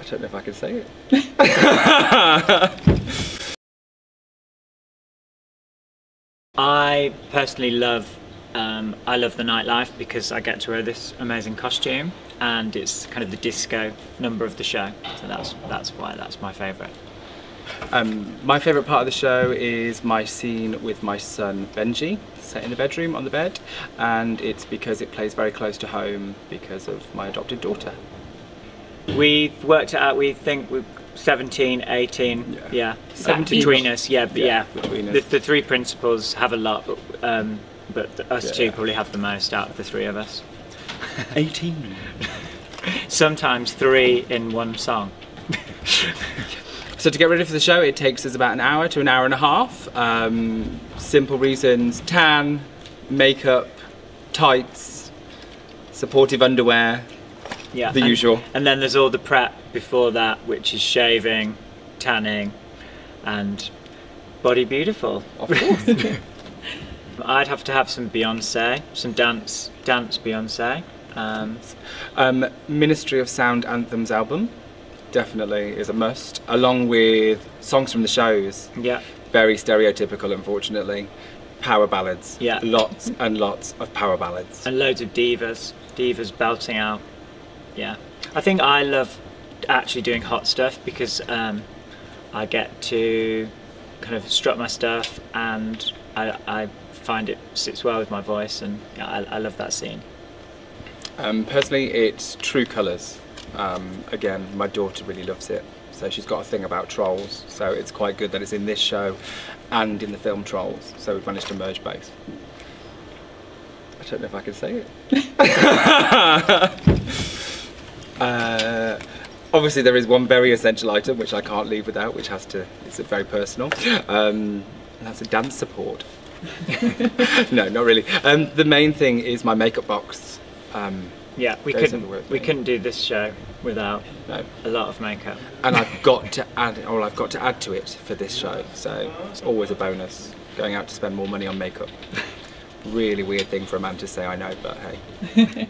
I don't know if I can say it. I personally love um, I love the nightlife because I get to wear this amazing costume and it's kind of the disco number of the show. So that's that's why that's my favourite. Um, my favourite part of the show is my scene with my son Benji, set in the bedroom on the bed, and it's because it plays very close to home because of my adopted daughter. We've worked it out. We think we're 17, 18, Yeah. yeah, 17 between us. Yeah, but Yeah, yeah, between the, us. the three principals have a lot, but, um, but the- us Yeah. two probably have the most out of the three of us. 18. Sometimes three in one song. So to get ready for the show, it takes us about an hour to an hour and a half. Um, simple reasons: tan, makeup, tights, supportive underwear, Yeah, the and- usual. And then there's all the prep before that, which is shaving, tanning, and body beautiful. Of course. I'd have to have some Beyonce, some dance, dance Beyonce. Um, um, Ministry of Sound Anthems album definitely is a must, along with songs from the shows. yeah, Very stereotypical, unfortunately. Power ballads. Yeah. Lots and lots of power ballads. and loads of divas, divas belting out. Yeah, I think I love actually doing hot stuff because um, I get to kind of strut my stuff, and I, I find it sits well with my voice, and yeah, I, I love that scene. Um, personally, it's True Colours. Um, again, my daughter really loves it. So she's got a thing about trolls. So it's quite good that it's in this show and in the film Trolls. So we've managed to merge both. I don't know if I can say it. obviously, there is one very essential item which I can't leave without, which has to, it's very personal. Um, and that's a dance support. no, not really. Um, the main thing is my makeup box. Um, Yeah, we couldn't are the words, we couldn't do this show without no. a lot of makeup. and I've got to add, or I've got to add to it for this show. So it's always a bonus going out to spend more money on makeup. really weird thing for a man to say, I know, but hey.